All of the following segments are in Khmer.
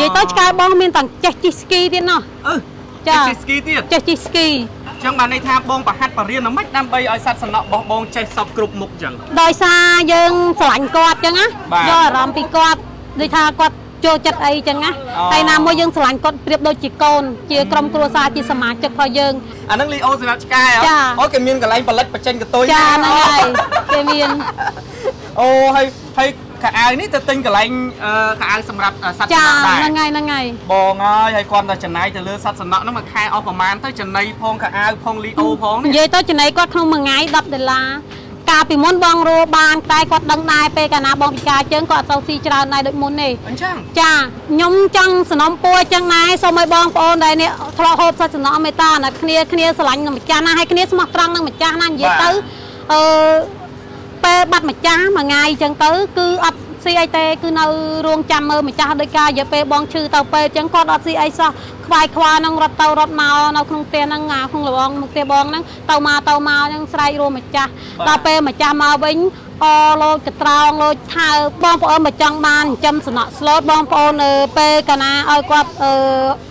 និយាយទៅឆ្កែបងមានទាំងចេះជិះស្គីទៀតណោះអឺចាចេះស្គីទៀតចេះជិះស្គីអញ្ចឹងបានន័យថាបងប្រហាត់បរៀនអ្ហ្មិចដើម្បីឲ្យសត្វសំណក់របស់បងចេះសពគ្រប់មុខអញ្ចឹងដោយសារយើងស្រឡាញ់គាត់អញ្ចឹងណាបាទយកអារម្មណ៍ពីគាត់ដូចថាគាត់ចូលចិត្តអីអញ្ចឹងណាអូហើយណាមួយយើងស្រឡាញ់គាត់ប្រៀបដូចជាកូនជាក្រុមគ្រួសារជាសមាជិករបស់យើងអាហ្នឹងលីអូសម្រាប់ឆ្កែហ៎ចាអូគេមានកន្លែងផលិតបច្ចេកកតុយចាហ្នឹងហើយគេមានអូហើយហើយ ខោអាវនេះទៅទិញកន្លែងអឺខោអាវសម្រាប់អឺសត្វសំចាណក់ដែរហ្នឹងហើយហ្នឹងហើយបងហើយហើយគាត់តែចំណាយទៅលើសត្វសំណក់ហ្នឹងមួយខែអស់ប្រហែលទៅចំណៃផងខោអាវផងលីអូផងនិនេះយាយទៅចំណៃគាត់ក្នុងមួយថ្ងៃ10ដុល្លារកាលពីមុនបងរੂបានតែគាត់ដឹងដែរពេលកាលណាបងពិការជើងគាត់អត់សូវស៊ីច្រើនដែរដូចមុនទេអញ្ចឹងចាខ្ញុំចង់សំណុំពួរចឹងដែរសូមឲ្យបងប្អូនដែលនេះធ្លាប់ហូបសាច់សំណក់មេត្តាណាគ្នាគ្នាស្រឡាញ់នឹងម្ចាស់ណាហើយគ្នាស្មោះត្រង់នឹងម្ចាស់ណានិយាយទៅអឺ ពេលបាត់ម្ចាស់មួយថ្ងៃចឹងទៅគឺអត់ស៊ីអីទេគឺនៅរោងចាំមើលម្ចាស់ដោយការរយៈពេលបងឈឺទៅពេលចឹងគាត់អត់ស៊ីអីសោះខ្វាយខ្វល់នឹងរត់ទៅរត់មកនៅក្នុងផ្ទះហ្នឹងអាក្នុងលបងមុខផ្ទះបងហ្នឹងទៅមកទៅមកចឹងស្រែករួមម្ចាស់ដល់ពេលម្ចាស់មកវិញអលោចកត្រោងលោចថើបងប្អូនមកចង់បានចិញ្ចឹមសំណក់ស្លូតបងប្អូនអឺពេលកាលណាឲ្យគាត់អឺ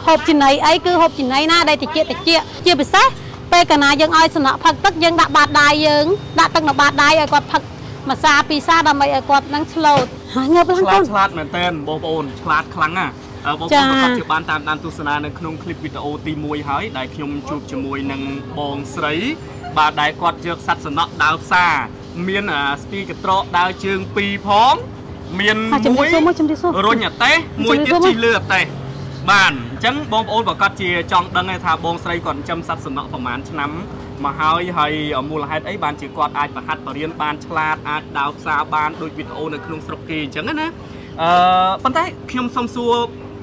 ហូបចំណីអីគឺហូបចំណីណាដែលតិចតិចជាពិសេសពេលកាលណាយើងឲ្យសំណក់ផឹកទឹកយើងដាក់បាតដៃយើងដាក់ទឹកនៅបាតដៃឲ្យគាត់ផឹក មួយសាពីរសាដើម្បីឲ្យគាត់នឹងស្លូតហើយងើបឡើង ឆ្លា កូ ត ន ឆ្លាតមែនតើបងប្អូនឆ្លាតខ្លាំងណាស់អឺបងប្ ចា អូនប្រកាសជាបានតាមដានទស្សនានៅក្នុងคลิปវីដេអូទី1ហើយដែលខ្ញុំជួបជាមួយនឹងបងស្រី បាទដែលគាត់យកសត្វសំណក់ដើរផ្សារមានអាស្ពីកត្រកដើរជើងពីរផងមាន ហើយជំរា មួ ប យ សួរមកជំរាបសួរ រុញអតេសមួយទៀត ជំរាបសួរ ជិះលើអតេសបាទអញ្ចឹងបងប្អូនប្រកាសជាចង់ដឹងថាបងស្រីគាត់ចិញ្ចឹមសត្វសំណក់ប្រហែលឆ្នាំ មកហើយហើយមូលហេតុអីបានជាគាត់អាចប្រហាត់បរៀនបានឆ្លាតអាចដើរផ្សារបានដូចវីដេអូនៅក្នុងស្រុកគេអញ្ចឹងណាអឺប៉ុន្តែខ្ញុំសុំសួរ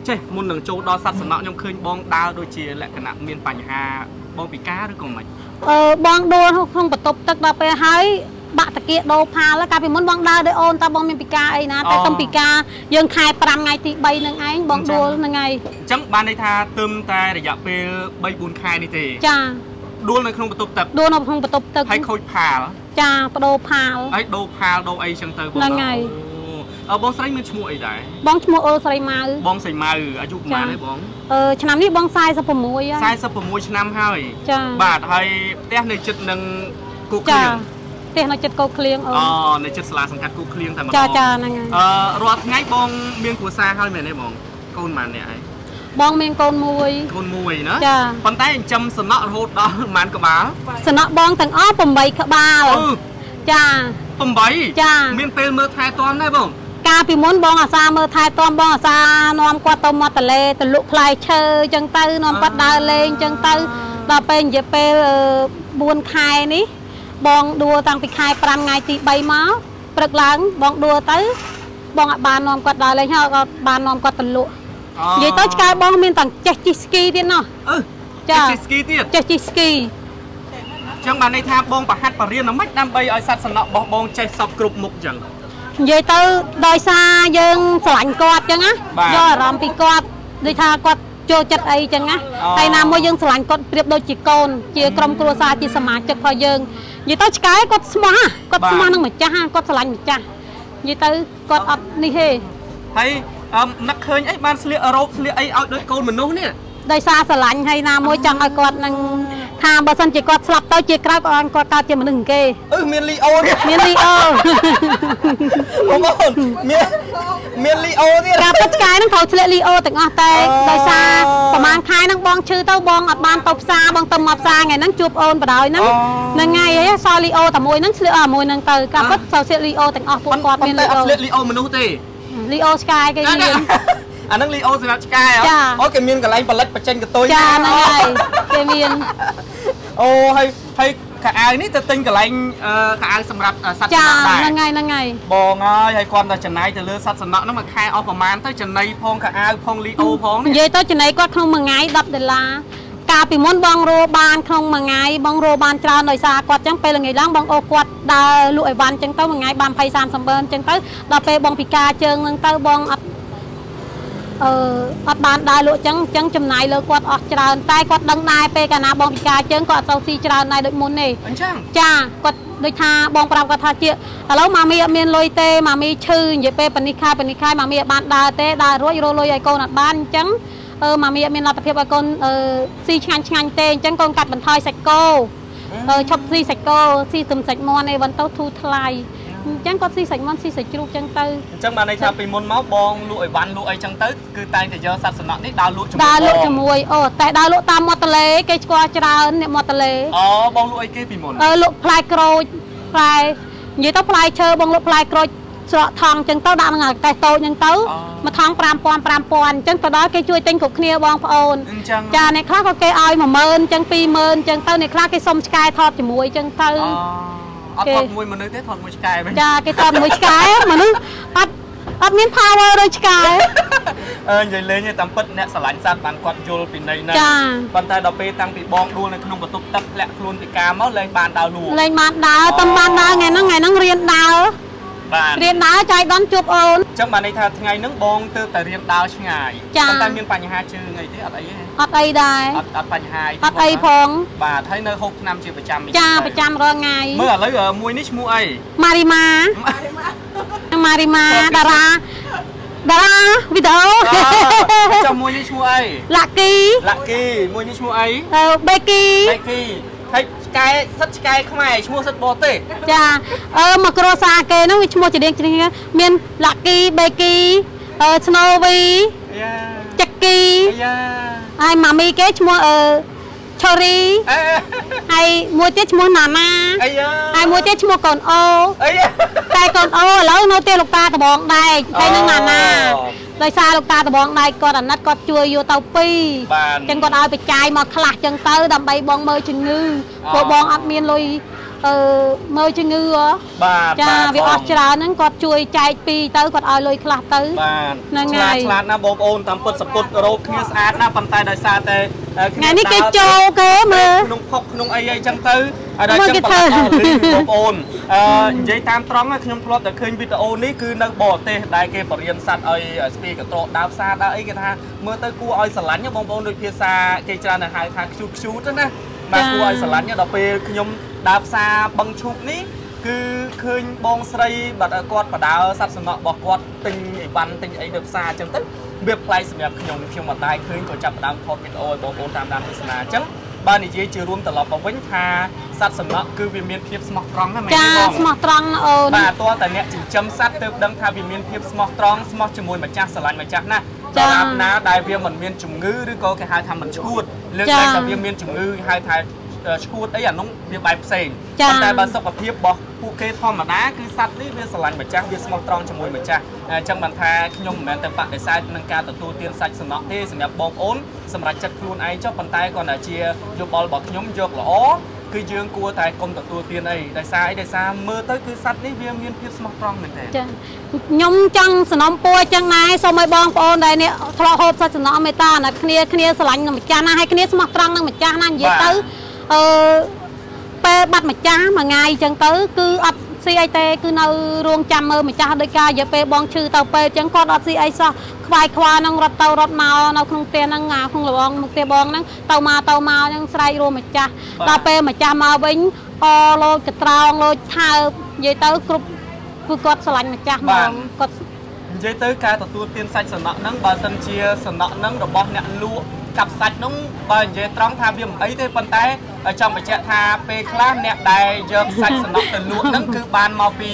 ចេះមុននឹងចូលដល់សត្វសំណក់ខ្ញុំឃើញបងដើរដូចជាលក្ខណៈមានបញ្ហាបងពិការឬក៏មិនអឺបងដួលក្នុងបន្ទប់ទឹកដល់ពេលហើយបាក់តាគៀដោផាលកាលពីមុនបងដើរដោយអូនតើបងមានពិការអីណាតែអូតាំងពីការយើងខែ5ថ្ងៃទី3នឹងឯងបងអញ្ចឹងដួលហ្នឹងហើយអញ្ចឹងបានន័យថាទឹមតែរយៈពេល3 4ខែនេះទេចា ដួលនៅក្នុងបន្ទប់ទឹកដួលនៅក្នុងបន្ទប់ទឹកហើយខូចផាលចាបដូរផាលហើយដូរផាលដូរអីចឹងទៅបងហ្នឹងហើយអូអឺបងស្រីមានឈ្មោះអីដែរបងឈ្មោះអ៊ុលស្រីម៉ៅបងសៃម៉ៅអាយុប្រហែលចាទេបងអឺឆ្នាំនេះបង46ហើយ46ឆ្នាំហើយចាបាទហើយផ្ទះនៅចិត្តនឹងគូក្ចាលៀងផ្ទះនៅចិត្តកោកឃ្លៀងអូអូននៅចិត្តសាលាសង្កាត់គូក្លៀងតែម្ដងចាចាហ្នឹងហើយអឺរាល់ថ្ងៃបង មានគ្រួសារហើយមែនទេបងកូនម៉ានអ្នកឯង បងមានកូនមួយកូនមួយណាចាប៉ុន្តែចិញ្ចឹមសំណក់រហូតដល់ប្រហែលក្បាលសំណក់បងទាំងអស់8ក្បាលអឺចា8ចាមានពេលមើលថែទាំដែរបងកាលពីមុនបងអាសាមើលថែទាំបងអាសានាំគាត់ទៅមាត់ទន្លេទៅលក់ផ្លែឈើអញ្ចឹងទៅនាំគាត់ដើរលេងអញ្ចឹងទៅដល់ពេលរយៈពេលអឺ4ខែនេះបងដួលតាំងពីខែ5ថ្ងៃទី3មកព្រឹកឡើងបងដួលទៅបងអាចបាននាំគាត់ដើរលេងហើយក៏បាននាំគាត់ទៅលក់ និយាយទៅឆ្កែបងមានទាំងចេះជិះស្គីទៀតណោះអឺចាចេះស្គីទៀតចេះជិះស្គីអញ្ចឹងបានន័យថាបងប្រហាត់បរៀនអ្ហ្មិចដើម្បីឲ្យសត្វសំណក់របស់បងចេះសពគ្រប់មុខអញ្ចឹងនិយាយទៅដោយសារយើងស្រឡាញ់គាត់អញ្ចឹងណាបាទយកអារម្មណ៍ពីគាត់ដូចថាគាត់ចូលចិត្តអីអញ្ចឹងណាអូហើយណាមួយយើងស្រឡាញ់គាត់ប្រៀបដូចជាកូនជាក្រុមគ្រួសារជាសមាជិករបស់យើងនិយាយទៅឆ្កែគាត់ស្មោះណាគាត់ស្មោះនឹងម្ចាស់ណាគាត់ស្រឡាញ់ម្ចាស់និយាយទៅគាត់អត់នេះទេហើយ អឹមនឹកឃើញអីបានស្លៀករ៉ូបស្លៀកអីឲ្យដូចកូនមនុស្សនេះដោយសារស្រឡាញ់ហើយណាមួយចង់ឲ្យគាត់នឹងថាបើសិនជាគាត់ស្លាប់ទៅជាក្រោយក៏ឲ្យគាត់កើតជាមនុស្សគេអឺមានលីអូទៀតមានលីអូបងប្អូនមានមានលីអូទៀតការពិតឆ្កែហ្នឹងត្រូវឆ្លៀកលីអូទាំងអស់តែអូដោយសារប្រហែលខែហ្នឹងបងឈឺទៅបងអត់បានទៅផ្សារបងទៅមកផ្សារថ្ងៃហ្នឹងជួបអូនបដ ாய் ហ្នឹងអូហ្នឹងហើយហ៎សល់លីអូតែមួយហ្នឹងឆ្លៀកអាមួយហ្នឹងទៅការពិតត្រូវឆ្លៀកលីអូទាំងអស់ពួកគាត់មានតែលីអអូត់ស្លៀកលីអូមនុស្សទេ លីអូឆ្កែគេមានអាហ្នឹងលីអូសម្រាប់ឆ្កែហ៎ចាអូគេមានកន្លែងផលិតបច្ចេកកតុយចាហ្នឹងហើយគេមានអូហើយហើយខោអាវនេះទៅទិញកន្លែងអឺខោអាវសម្រាប់សត្វចាសំណក់ដែរហ្នឹងហើយហ្នឹងហើយបងហើយហើយគាត់តែចំណាយទៅលើសត្វសំណក់ហ្នឹងមួយខែអស់ប្រហែលទៅចំណៃផងខោអាវផងលីអូផងនិនេះយាយទៅចំណៃគាត់ក្នុងមួយថ្ងៃ10ដុល្លារ កាលពីមុនបងរੂបានក្នុងមួយថ្ងៃបងរੂបានច្រើនដោយសារគាត់ចឹងពេលល្ងាចឡើងបងអូគាត់ដើរលក់អីវ៉ាន់ចឹងទៅមួយថ្ងៃបាន20 30បឺនចឹងទៅដល់ពេលបងពិការជើងហ្នឹងទៅបងអត់អឺអត់បានដើរលក់ចឹងចឹងចំណាយលើគាត់អស់ច្រើនតែគាត់ដឹងដែរពេលកាលណាបងពិការជើងគាត់អត់សូវស៊ីច្រើនដែរដូចមុនទេអញ្ចឹងចាគាត់ដូចថាបងប្រាប់គាត់ថាជាឥឡូវម៉ាមីអត់មានលុយទេម៉ាមីឈឺនិយាយពេលប៉និខែប៉និខែម៉ាមីអត់បានដើរទេដើររួចរកលុយឲ្យកូនអត់បានអញ្ចឹង អឺម៉ាមីអត់មានលទ្ធភាពឲ្យកូនអឺស៊ីឆ្ងាញ់ឆ្ងាញ់ទេអញ្ចឹងកូនកាត់បន្ថយសាច់គោអឺឈប់ស៊ីសាច់គោស៊ីទំសាច់មាន់អីបន្ទៅធូរថ្លៃអញ្ចឹងគាត់ស៊ីសាច់មាន់ស៊ីសាច់ជ្រូកអញ្ចឹងទៅអញ្ចឹងបានន័យថាពីមុនមកបងលក់អីវ៉ាន់លក់អីចឹងទៅគឺតែងតែយកសត្វសំណក់នេះដើរលក់ជាមួយដើរលក់បងជាមួយអូតែដើរលក់តាមមាត់ទន្លេគេស្គាល់ច្រើនអ្នកមាត់ទន្លេអូបងលក់អីគេពីមុនអឺលក់ផ្លែក្រូចផ្លែនិយាយទៅផ្លែឈើបងលក់ផ្លែក្រូច ស្រកថងអញ្ចឹងទៅដាក់ក្នុងអាកេះតូចអញ្ចឹងទៅមួយថង5000 5000អញ្ចឹងទៅដល់គេជួយទិញគ្រប់គ្នាបងប្អូនអញ្ចឹងចាអ្នកខ្លះក៏គេឲ្យ10000អញ្ចឹង20000អញ្ចឹងទៅអ្នកខ្លះគេសុំឆ្កែថតជាមួយអញ្ចឹងទៅអូអត់គេថតមួយមនុស្សទេថតមួយឆ្កែវិញចាគេថតមួយឆ្កែមនុស្សអត់អត់មាន power ដូចឆ្កែអឺនិយាយលេងទេតាមពិតអ្នកស្រឡាញ់សត្វបានគាត់យល់ពីន័យហ្នឹងចាប៉ុន្តែដល់ពេលតាំងពីបងដួលនៅក្នុងបន្ទប់ទឹកធ្លាក់ខ្លួនពិការមកលែងបានដើរលក់លេងបានដើរតំបានដើរថ្ងៃហ្នឹងថ្ងៃហ្នឹងរៀនដើរ បាទរៀនដើរចៃដន្យជួបអូនអញ្ចឹងបានន័យថាថ្ងៃហ្នឹងបងទើបតែរៀនដើរឆ្ងាយចាប៉ុន្តែមានបញ្ហាជើងអីទេអត់អីទេអត់អីដែរអត់អត់បញ្ហាអត់អីផងបាទហើយនៅហូបឆ្នាំជាប្រចាំអីចាទៅប្រចាំរាល់ថ្ងៃមើលឥឡូវមួយនេះឈ្មោះអីម៉ារីម៉ាម៉ារីម៉ាតារាតារាវីដេអូចាំមួយនេះឈ្មោះអីឡាគីឡាក់គីមួយនេះឈ្មោះអីអឺបេគីឡែកគី ហើយឆ្កែសិតឆ្កែខ្មែរឈ្មោះសិតបរទេសចាអឺមកគ្រួសារគេហ្នឹងវាឈ្មោះជារៀងជ្រៀងមានឡាគីបេគីអឺស្នូវីយ៉ាចាក់គីយ៉ាហើយម៉ាមីគេឈ្មោះអឺឆូរីអេហើយមួយទៀតឈ្មោះណាណាអាយ៉ាហើយមួយទៀតឈ្មោះកូនអូអាយ៉ាតែកូនអូឥឡូវនៅទីលោកតាដបងដែកហើយនឹងណាណាអូ ដោយសារលោកតាដបងដែកគាត់អាណិតគាត់ជួយយកទៅពីរបានចឹងគាត់ឲ្យបច្ច័យមកខ្លះចឹងទៅដើម្បីបងមើលជំងឺអូព្រោះបងអត់មានលុយអឺ មើលជំងឺហ៎បាទចាបាទវាអស់ច្រើនហ្នឹងគាត់ជួយចែកពីរទៅគាត់ឲ្យលុយខ្លះទៅបាទហ្នឹងឆ្លាតហើយឆ្លាតណាស់បងប្អូនតាមពិតសពុតរោគគ្នាស្អាតណាស់ប៉ុន្តែដោយសារតែអឺថ្ងៃនេះគេដើរចូលគេមើលក្នុងផុកក្នុងអីអីចឹងទៅហើយដល់មើលចឹងគេប្រឡាក់ធ្វើអស់លីបងប្អូនអឺនិយាយតាមត្រង់ណាខ្ញុំធ្លាប់តែឃើញវីដេអូនេះគឺនៅបរទេសដែលគេបរៀនសัตว์ឲ្យស្ពីកត្រកដើរផ្សារដើរអីគេថាមើលទៅគួរឲ្យស្រឡាញ់ណាបងប្អូនដូចភាសាគេច្រើនតែហៅថាខ្ជូតខ្ជូតទៅណាបាទគួរឲ្យស្រឡាញ់ណាដល់ពេលខ្ញុំ ដើរផ្សារបឹងឈូកនេះគឺឃើញបងស្រីបាត់គាត់បដើសัตว์សំណក់របស់គាត់ទិញអីវ៉ាន់ទិញអីនៅផ្សារអញ្ចឹងទៅវាប្លែកសម្រាប់ខ្ញុំខ្ញុំមិនដែរឃើញក៏ចាប់ផ្ដើមថតវីដេអូឲ្យបងប្អូនតាមដានទស្សនាអញ្ចឹងបើនិយាយជារួមត្រឡប់មកវិញថាសត្វសំណក់គឺវាមានភាពស្មោះត្រង់ណាស់មែនចាទេបងស្មោះត្រង់ណាអូនបាទតើតែអ្នកចិញ្ចឹមសត្វទើបដឹងថាវាមានភាពស្មោះត្រង់ស្មោះជាមួយម្ចាស់ស្រឡាញ់ម្ចាស់ណាស់ចាដល់អាប់ណាដែលវាមិនមានជំងឺឬក៏គេហៅថាមិនឈួតលើកចាតែថាវាមានជំងឺគេហៅថាអឺ ឈួតអីអានោះវាបែបផ្សេងចាប៉ុន្តែបើសុខភាពរបស់ពួកគេធម្មតាគឺសត្វនេះវាស្រឡាញ់ម្ចាស់វាស្មោះត្រង់ជាមួយម្ចាស់អញ្ចឹងបានថាខ្ញុំមិនមែនតែបដិសេធនឹងការទទួលទានសាច់សំណក់ទេសម្រាប់បងប្អូនសម្រាប់ចិត្តខ្លួនឯងចុះប៉ុន្តែគ្រាន់តែជាយោបល់របស់ខ្ញុំយកល្អគឺយើងគួរតែកុំទទួលទានអីដោយសារអីដោយសារមើលទៅគឺសត្វនេះវាមានភាពស្មោះត្រង់មែនទេចាខ្ញុំចង់សំណុំពួរចឹងដែរសូមឲ្យបងប្អូនដែលនេះធ្លាប់ហូបសាច់សំណក់មេត្តាណាគ្នាគ្នាស្រឡាញ់នឹងម្ចាស់ណាហើយគ្នាស្មោះត្រង់នឹងម្ចាស់ណានិយាយទៅ អឺពេលបាត់ម្ចាស់មួយថ្ងៃចឹងទៅគឺអត់ស៊ីអីទេគឺនៅរោងចាំមើលម្ចាស់ដោយការនិយាយពេលបងឈឺទៅពេលចឹងគាត់អត់ស៊ីអីសោះខ្វាយខ្វល់នឹងរត់ទៅរត់មកនៅក្នុងផ្ទះហ្នឹងអាក្នុងលបងមុខផ្ទះបងហ្នឹងទៅមកទៅមកចឹងស្រែករួមម្ចាស់ដល់ពេលម្ចាស់មកវិញអលោចកត្រោងលោចថើបនិយាយទៅគ្រប់គឺគាត់ស្រឡាញ់ម្ចាស់ហ្មងគាត់និយាយទៅការទទួលទានសាច់សំណក់ហ្នឹងបើសិនជាសំណក់ហ្នឹងរបស់អ្នកលក់ កັບសាច់នោះបើនិយាយត្រង់ថាវាមិនអីទេប៉ុន្តែចង់បញ្ជាក់ថាពេលខ្លះអ្នកដែលយកសាច់សំណក់ទៅលក់ហ្នឹងគឺបានមកពី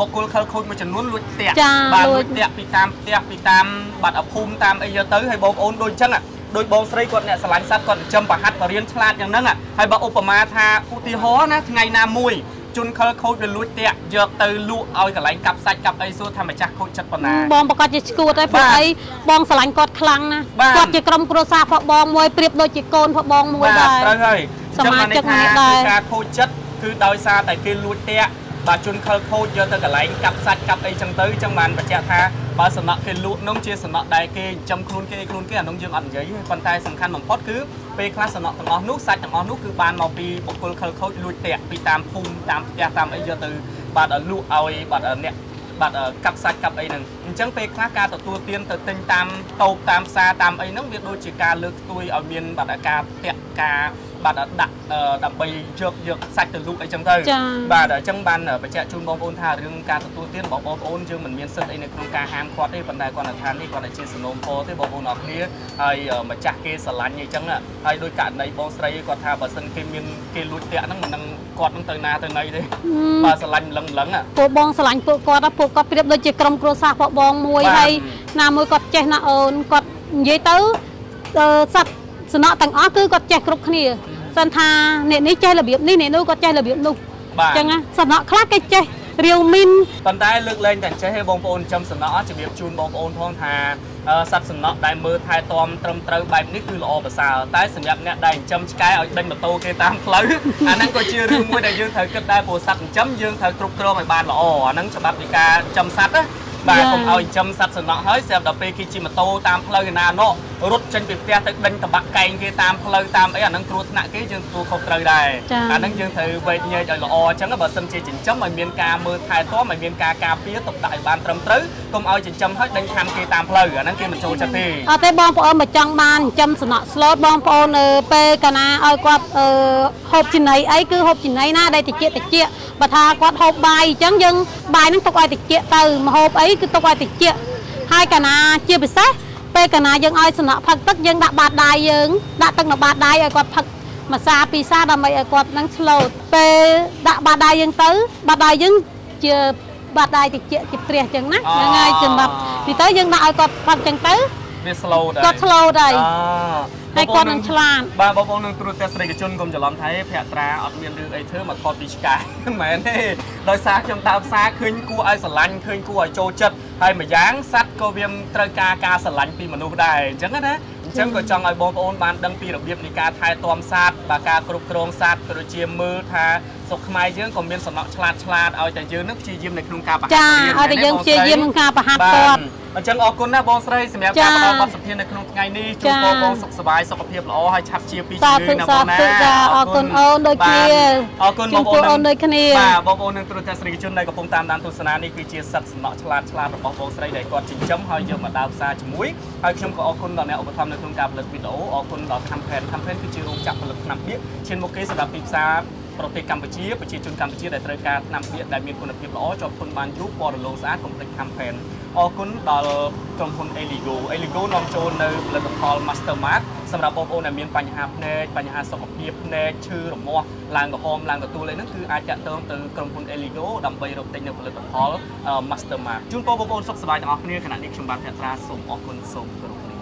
បុគ្គលខលខូចមួយចំនួនលួចផ្ទះបាទលួចផ្ទះពីតាមផ្ទះពីតាមបាត់អភូមិតាមអីយកទៅហើយបងប្អូនដូចអញ្ចឹងដោយបងស្រីគាត់អ្នកស្រឡាញ់សត្វគាត់ចិញ្ចឹមប្រហាត់បរៀនឆ្លាតយ៉ាងហ្នឹងហើយបើឧបមាថាឧទាហរណ៍ណាថ្ងៃណាមួយ ជនខិលខូចវាលួចផ្ទះយកទៅលក់ឲ្យកន្លែងកាប់សាច់កាប់អីសួរថាម្ចាស់ខូចចិត្តប៉ុណ្ណាបងប្រកាសជាឈួតហើយព្រោះបាទអីបងស្រឡាញ់គាត់ខ្លាំងណាស់បាទគាត់ជាក្រុមគ្រួសារផងបងមួយប្រៀបដូចជាកូនផងបងមួយបាទដែរត្រូវហើយសមាជិកម្នាក់ដែរអញ្ចឹងបានន័យថាការខូចចិត្តគឺដោយសារតែគេលួចផ្ទះបាទជនខិលខូចយកទៅកន្លែងកាប់សាច់កាប់អីចឹងទៅអញ្ចឹងបានបញ្ជាក់ថា បើសំណក់គេលក់នោះជាសំណក់ដែលគេចិញ្ចឹមខ្លួនគេខ្លួនគេអានោះយើងអត់និយាយទេប៉ុន្តែសំខាន់បំផុតគឺពេលខ្លះសំណក់ទាំងអស់នោះសាច់ទាំងអស់នោះគឺបានមកពីបុគ្គលខិលខូចលួចផ្ទះពីតាមភូមិតាមផ្ទះតាមអីយកទៅបាទលក់ឲ្យបាទអ្នកបាទកាប់សាច់កាប់អីហ្នឹងអញ្ចឹងពេលខ្លះការទទួលទានទៅទិញតាមតូបតាមផ្សារតាមអីហ្នឹងវាដូចជាការលើកស្ទួយឲ្យមានបាទការតាក់ការ បាទដាក់ដើម្បីយកយកសាច់ទៅលក់អីចឹងទៅបាទអញ្ចឹងបានបញ្ជាក់ជូនបងប្អូនថារឿងការទទួលទានរបស់បងប្អូនយើងមិនមានសិទ្ធិអីនៅក្នុងការហាមឃាត់ទេប៉ុន្តែគាត់ថានេះគាត់តែជាសំណូមពរទេបងប្អូនអរគ្នាហើយម្ចាស់គេស្រឡាញ់អីចឹងហើយដោយករណីបងស្រីគាត់ថាបើសិនគេមានគេលួចតាក់ហ្នឹងមិននឹងគាត់នឹងទៅណាទៅណីទេបាទស្រឡាញ់លឹងលឹងពួកបងស្រឡាញ់ពួកគាត់ពួកគាត់ប្រៀបដូចជាក្រុមគ្រួសារពួកបងមួយហើយណាមួយគាត់ចេះណាអូនគាត់និយាយទៅសັດ សំណក់ទាំងអស់គឺគាត់ចេះគ្រប់គ្នាសិនថាអ្នកនេះចេះរបៀបនេះអ្នកនោះគាត់ចេះរបៀបនោះអញ្ចឹងសំណក់ខ្លះគេចេះរាវមីនប៉ុន្តែលើកលែងតែចេះទេបងប្អូនចំសំណក់ជំរាបជូនបងប្អូនផងថាសត្វសំណក់ដែលមើលថែទាំត្រឹមត្រូវបែបនេះគឺល្អប្រសើរតែសម្រាប់អ្នកដែលចិញ្ចឹមឆ្កែឲ្យដេញម៉ូតូគេតាមផ្លូវអាហ្នឹងក៏ជារឿងមួយដែលយើងត្រូវគិតដែរព្រោះសត្វចិញ្ចឹមយើងត្រូវគ្រប់គ្រងឲ្យបានល្អអាហ្នឹងច្បាប់នៃការចិញ្ចឹមសត្វណា បាទកុំឲ្យចិញ្ចឹមសត្វសំណក់ហើយស្រាប់ដល់ពេលគេជិះម៉ូតូតាមផ្លូវឯណានោះរត់ចេញពីផ្ទះទៅដេញតបាក់កែងគេតាមផ្លូវតាមអីអាហ្នឹងគ្រោះថ្នាក់គេយើងទទួលខុសត្រូវដែរអាហ្នឹងយើងត្រូវវេកញែកឲ្យល្អអញ្ចឹងបើសិនជាចិញ្ចឹមឲ្យមានការមើលថែទាំឲ្យមានការការពារទុកដាក់ឲ្យបានត្រឹមត្រូវកុំឲ្យចិញ្ចឹមហើយដេញខាំគេតាមផ្លូវអាហ្នឹងគេមិនចូលចិត្តទេអត់ទេបងប្អូនមកចង់បានចិញ្ចឹមសំណក់ស្លូតបងប្អូនពេលកាលណាឲ្យគាត់ហូបចំណីអីគឺហូបចំណីណាដែលតិចតិចបើថាគាត់ហូបបាយអញ្ចឹងយើង បាយហ្នឹងទុកឲ្យតិចទៅម្ហូបអីគឺទុកឲ្យតិចហើយកាលណាជាពិសេសពេលកាលណាយើងឲ្យសំណក់ផឹកទឹកយើងដាក់បាតដៃយើងដាក់ទឹកនៅបាតដៃឲ្យគាត់ផឹកមួយសាពីរសាដើម្បីឲ្យគាត់នឹងឆ្លូតពេលដាក់បាតដៃយើងទៅបាតដៃយើងជាបាតដៃតិចជាព្រះអញ្ចឹងណាហ្នឹងហើយសម្រាប់ពីទៅយើងដាក់ឲ្យគាត់ផឹកអញ្ចឹងទៅវា slow ដែរគាត់ slow ដែរ ហើយគាត់នឹងឆ្លាតបាទបងប្អូននឹងត្រួតទស្សនិកជនកុំច្រឡំថាភក្ត្រាអត់មានរឿងអីធ្វើមកថតពីឆ្កែមិនមែនទេដោយសារខ្ញុំដើរផ្សារឃើញគួរឲ្យស្រឡាញ់ឃើញគួរឲ្យចូលចិត្តហើយម្យ៉ាងសัตว์ក៏វាត្រូវការការស្រឡាញ់ពីមនុស្សដែរអញ្ចឹងណាអញ្ចឹងក៏ចង់ឲ្យបងប្អូនបានដឹងពីរបៀបនៃការថែទាំសត្វបាទការគ្រប់គ្រងសត្វក៏ដូចជាមើលថាសុខខ្មែរយើងក៏មានសំណក់ឆ្លាតឆ្លាតឲ្យតែយើងនឹងព្យាយាមនៅក្នុងការប្រហាត់ចាឲ្យតែយើងព្យាយាមក្នុងការប្រហាត់គាត់ អញ្ចឹងអរគុណណាបងស្រីសម្រាប់ការផ្ដល់បទសម្ភាសន៍នៅក្នុងថ្ងៃនេះជូនបងបងសុខសប្បាយសុខភាពល្អហើយឆាប់ជាពីជំងឺណាបងណាអរគុណអូនដូចគ្នាអរគុណបងប្អូនអូនដូចគ្នាបាទបងប្អូននឹងទូរទស្សនិកជនដែលកំពុងតាមដានទស្សនានេះគឺជាសិទ្ធិសំណក់ឆ្លាតឆ្លាតរបស់បងស្រីដែលគាត់ចិញ្ចឹមហើយយកមកដើរផ្សារជាមួយហើយខ្ញុំក៏អរគុណដល់អ្នកឧបត្ថម្ភនៅក្នុងការផលិតវីដេអូអរគុណដល់ Campaign Campaign គឺជារោងចក្រផលិតថ្នាំពាក្យឈានមុខគេសម្រាប់ទីផ្សារ ប្រទេសកម្ពុជាប្រជាជនកម្ពុជាដែលត្រូវការថ្នាំពាក្យដែលមានគុណភាពល្អជាប់ធន់បានយូរពណ៌រលោងស្អាតកុំភ្លេច campaign អរគុណដល់ក្រុមហ៊ុន Eligo Eligo នាំចូលនៅផលិតផល Mastermart សម្រាប់បងប្អូនដែលមានបញ្ហាភ្នែកបញ្ហាសុខភាពភ្នែកឈឺរមាស់ឡើងក្រហមឡើងទទួលអីហ្នឹងគឺអាចតាក់ទងទៅក្រុមហ៊ុន Eligo ដើម្បីរកទិញនៅផលិតផល Mastermart ជូនបងប្អូនសុខសប្បាយទាំងអស់គ្នាខណៈនេះខ្ញុំបាទភក្ត្រាសូមអរគុណសូមគោរពលា